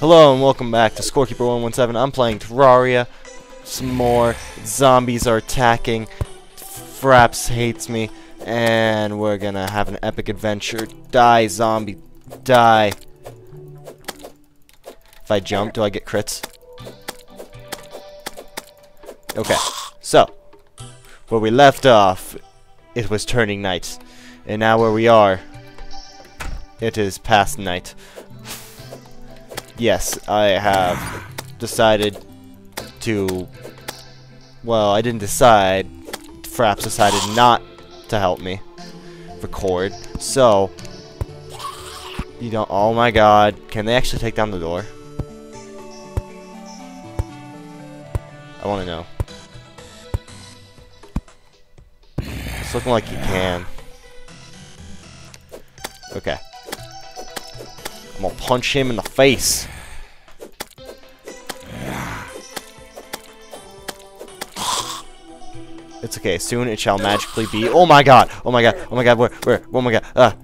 Hello and welcome back to Scorekeeper117. I'm playing Terraria. Some more zombies are attacking. Fraps hates me. And we're gonna have an epic adventure. Die, zombie. Die. If I jump, do I get crits? Okay. So, where we left off, it was turning night. And now where we are, it is past night yes, I have decided to... Well, I didn't decide. Fraps decided not to help me record. So, you don't... Oh my god. Can they actually take down the door? I want to know. It's looking like you can. Okay. I'm gonna punch him in the face. It's okay. Soon it shall magically be. Oh my god! Oh my god! Oh my god! Where? Where? Oh my god! Ah!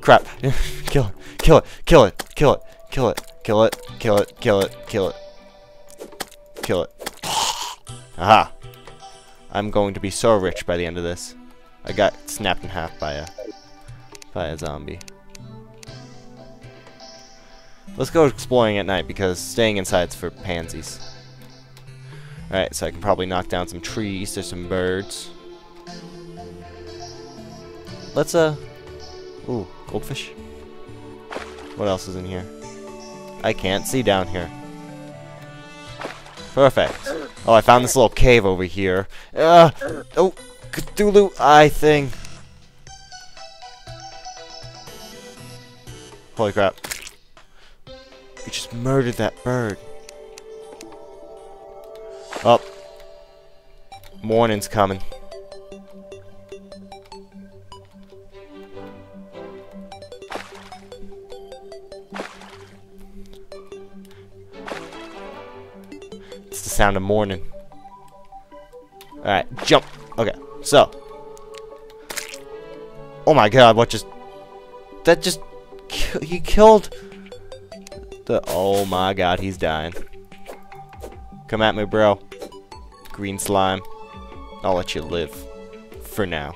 Crap! kill it! Kill it! Kill it! Kill it! Kill it! Kill it! Kill it! Kill it! Kill it! Kill it! Aha! I'm going to be so rich by the end of this. I got snapped in half by a by a zombie. Let's go exploring at night because staying inside's for pansies. Alright, so I can probably knock down some trees. There's some birds. Let's, uh... Ooh, goldfish. What else is in here? I can't see down here. Perfect. Oh, I found this little cave over here. Uh, oh, Cthulhu eye thing. Holy crap. You just murdered that bird. Up. Oh. Morning's coming. It's the sound of morning. Alright, jump. Okay, so. Oh my god, what just... That just... He killed... The, oh my god, he's dying. Come at me, bro. Green slime. I'll let you live. For now.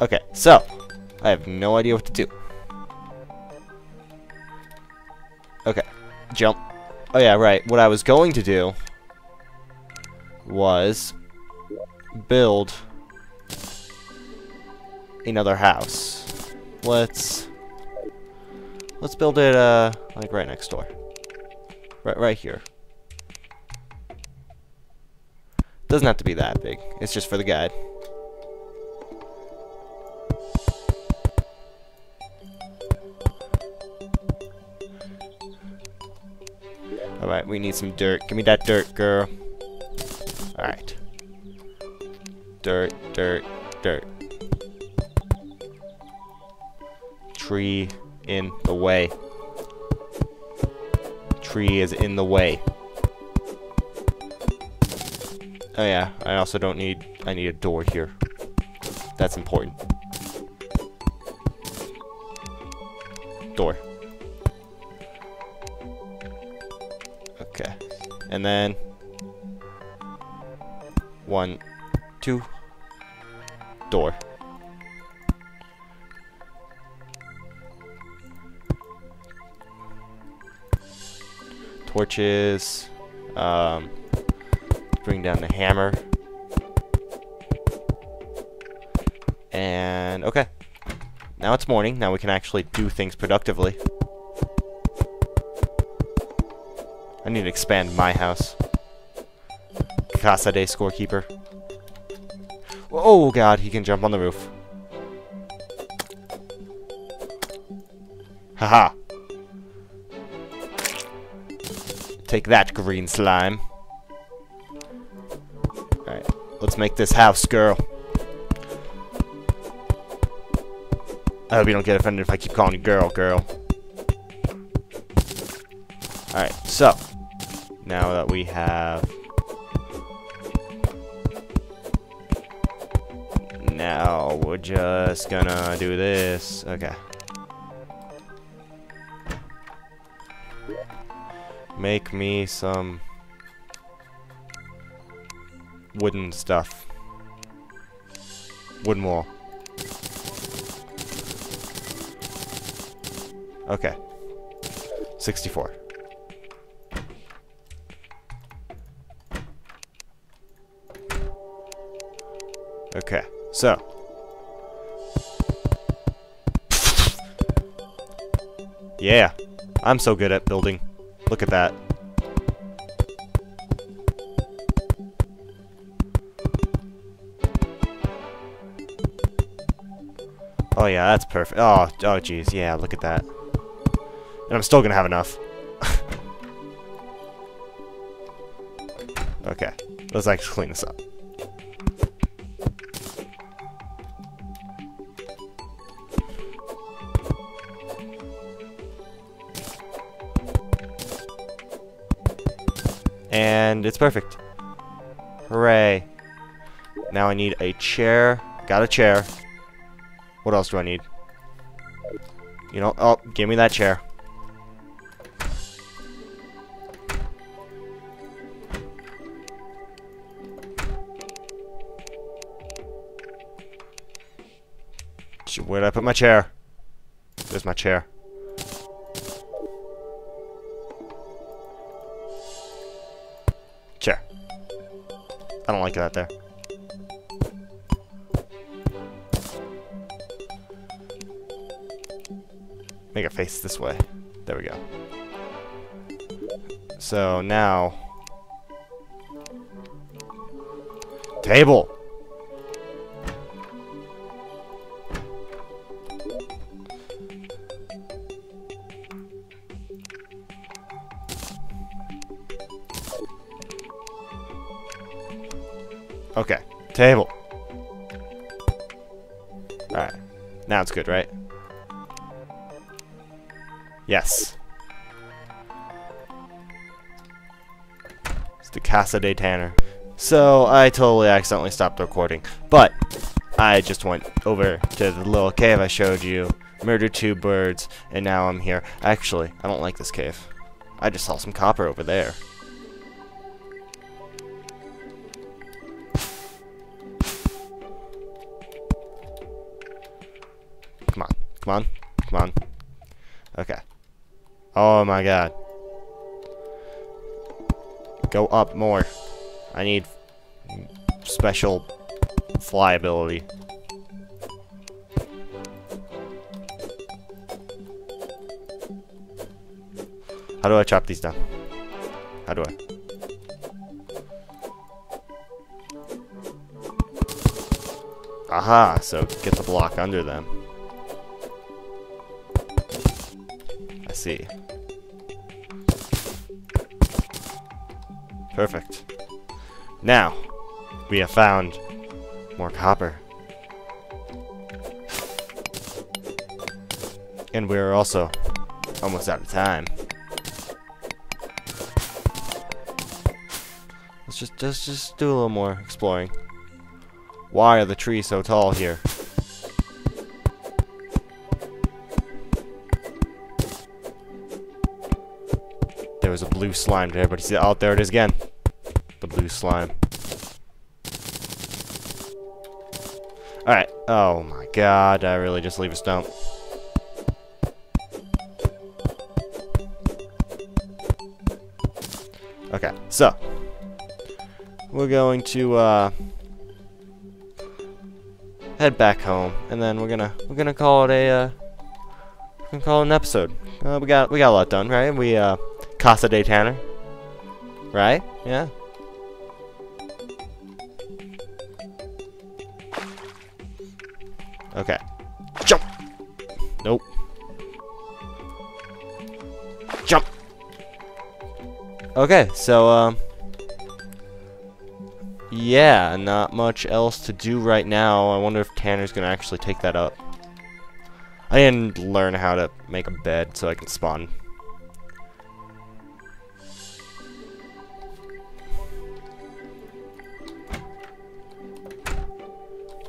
Okay, so. I have no idea what to do. Okay. Jump. Oh yeah, right. What I was going to do was build another house. Let's Let's build it, uh, like right next door. Right, right here. Doesn't have to be that big. It's just for the guide. Alright, we need some dirt. Give me that dirt, girl. Alright. Dirt, dirt, dirt. Tree in the way. Tree is in the way. Oh yeah, I also don't need, I need a door here. That's important. Door. Okay. And then, one, two, door. Torches. Um, bring down the hammer. And, okay. Now it's morning. Now we can actually do things productively. I need to expand my house. Casa de scorekeeper. Oh god, he can jump on the roof. Haha. Take that, green slime. Alright, let's make this house, girl. I hope you don't get offended if I keep calling you girl, girl. Alright, so. Now that we have... Now, we're just gonna do this. Okay. Make me some wooden stuff. Wooden wall. Okay. 64. Okay, so. Yeah, I'm so good at building. Look at that. Oh yeah, that's perfect. Oh, oh jeez, yeah, look at that. And I'm still gonna have enough. okay, let's actually clean this up. And it's perfect. Hooray. Now I need a chair. Got a chair. What else do I need? You know, oh, give me that chair. Where did I put my chair? There's my. Chair. I don't like that there. Make it face this way. There we go. So now... Table! Okay, table. Alright. Now it's good, right? Yes. It's the Casa de Tanner. So, I totally accidentally stopped recording. But, I just went over to the little cave I showed you, murdered two birds, and now I'm here. Actually, I don't like this cave. I just saw some copper over there. Come on. Come on. Okay. Oh my god. Go up more. I need special fly ability. How do I chop these down? How do I? Aha, so get the block under them. See. Perfect. Now, we have found more copper. And we're also almost out of time. Let's just just just do a little more exploring. Why are the trees so tall here? Was a blue slime. Did everybody see that? Oh, there it is again. The blue slime. Alright. Oh my god. I really just leave a stump? Okay, so. We're going to, uh head back home, and then we're gonna we're gonna call it a uh, we're gonna call it an episode. Uh, we got we got a lot done, right? We uh, Casa de Tanner, right? Yeah. Okay. Jump. Nope. Jump. Okay, so um yeah, not much else to do right now. I wonder if Tanner's gonna actually take that up. I didn't learn how to make a bed so I can spawn.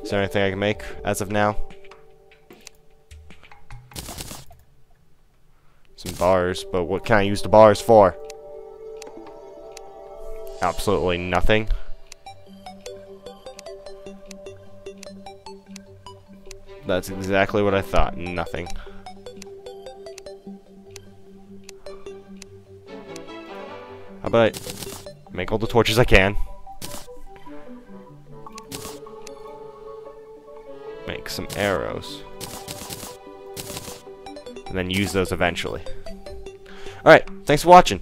Is there anything I can make as of now? Some bars, but what can I use the bars for? absolutely nothing. That's exactly what I thought. Nothing. How about I make all the torches I can? Some arrows. And then use those eventually. Alright, thanks for watching.